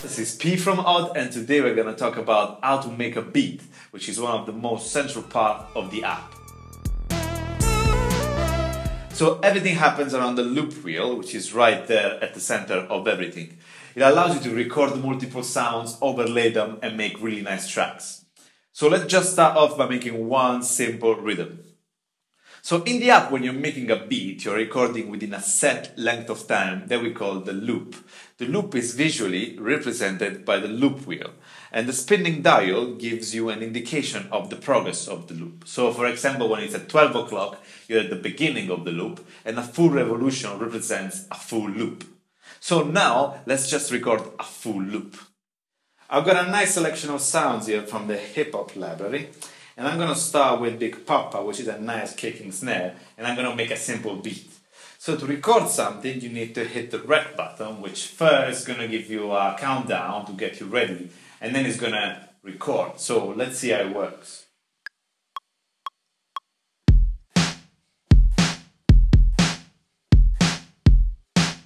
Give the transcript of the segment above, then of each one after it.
This is P from Odd, and today we're going to talk about how to make a beat, which is one of the most central part of the app. So everything happens around the loop wheel, which is right there at the center of everything. It allows you to record multiple sounds, overlay them, and make really nice tracks. So let's just start off by making one simple rhythm. So in the app, when you're making a beat, you're recording within a set length of time that we call the loop. The loop is visually represented by the loop wheel, and the spinning dial gives you an indication of the progress of the loop. So for example, when it's at 12 o'clock, you're at the beginning of the loop, and a full revolution represents a full loop. So now, let's just record a full loop. I've got a nice selection of sounds here from the hip hop library. And I'm gonna start with Big Papa, which is a nice kicking snare, and I'm gonna make a simple beat. So to record something, you need to hit the rec button, which first is gonna give you a countdown to get you ready, and then it's gonna record. So let's see how it works.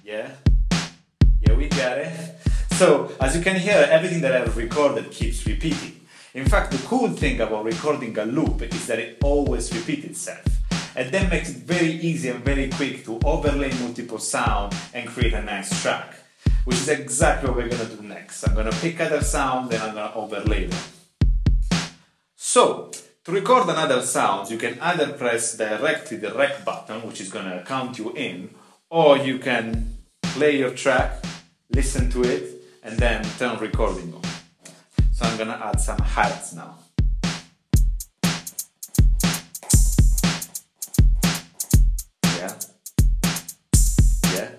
Yeah? Yeah, we got it. So, as you can hear, everything that I've recorded keeps repeating. In fact, the cool thing about recording a loop is that it always repeats itself. And that makes it very easy and very quick to overlay multiple sound and create a nice track. Which is exactly what we're gonna do next. I'm gonna pick other sound and I'm gonna overlay them. So, to record another sound, you can either press directly the rec button, which is gonna count you in, or you can play your track, listen to it, and then turn recording on. So I'm gonna add some hi-hats now. Yeah. Yeah.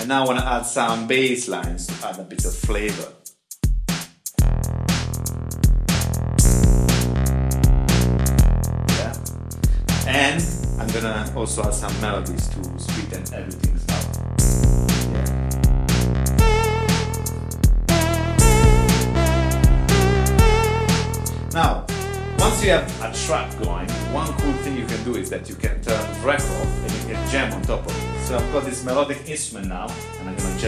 And now I wanna add some bass lines to add a bit of flavor. Yeah. And I'm gonna also add some melodies to sweeten everything once you have a track going, one cool thing you can do is that you can turn rec off and you can jam on top of it. So I've got this melodic instrument now, and I'm gonna jam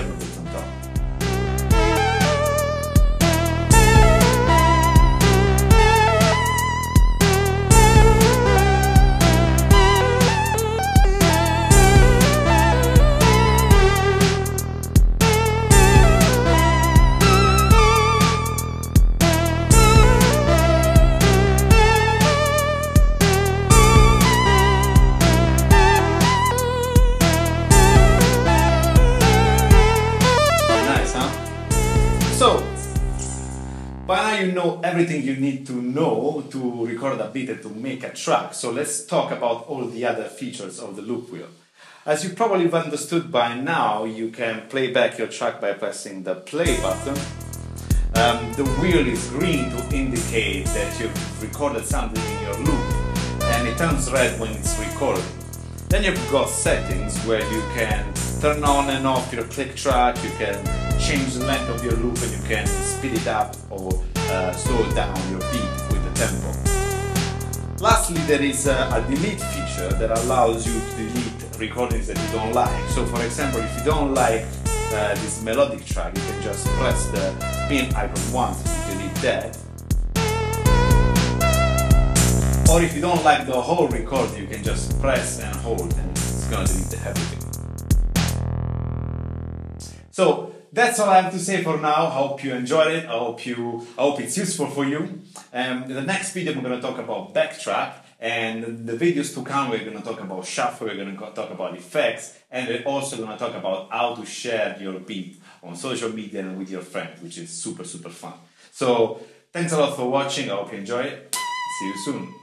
By now you know everything you need to know to record a beat and to make a track. So let's talk about all the other features of the loop wheel. As you probably have understood by now, you can play back your track by pressing the play button. Um, the wheel is green to indicate that you've recorded something in your loop and it turns red when it's recorded. Then you've got settings where you can turn on and off your click track, you can change the length of your loop and you can speed it up or uh, slow down your beat with the tempo. Lastly, there is a, delete feature that allows you to delete recordings that you don't like. So for example, if you don't like uh, this melodic track, you can just press the pin icon once to delete that or if you don't like the whole record, you can just press and hold and it's gonna delete everything. So that's all I have to say for now. I hope you enjoyed it. I hope you I hope it's useful for you. Um, in the next video we're gonna talk about backtrack and the videos to come we're gonna talk about shuffle, we're gonna talk about effects, and we're also gonna talk about how to share your beat on social media and with your friends, which is super super fun. So thanks a lot for watching. I hope you enjoy it. See you soon.